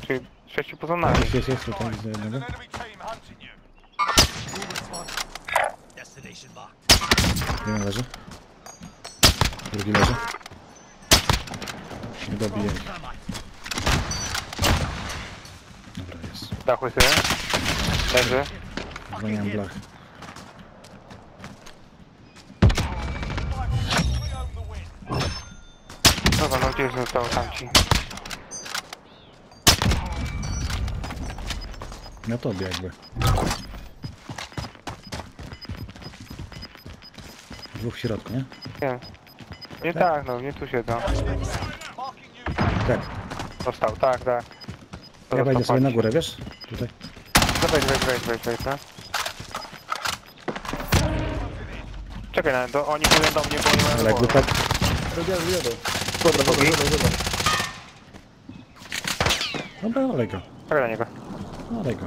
Czyli sześciu poza nami. Jest, jest, jest tutaj widzę jednego. Jeden leży. Drugi leży. Nie dobiję ich. Dobra, jest. Dachu sobie. Leży. Zwaniam blach. Dobra, no gdzie został tamci? Na tobie jakby. Dwóch w środku, nie? Nie. Nie tak, no, nie tu siedzą. Tak. Dostał, tak, tak. To Ja wejdę sobie na górę, wiesz? Tutaj. No wejdź, wejdź, wejdź, wejdź, wejdź, no. Czekaj, no, to oni mówią do mnie, bo nie mają Ale jakby tak... Dobra, dobra, dobra, dobra. Dobra, olej go. Czekaj na niego. Olej go.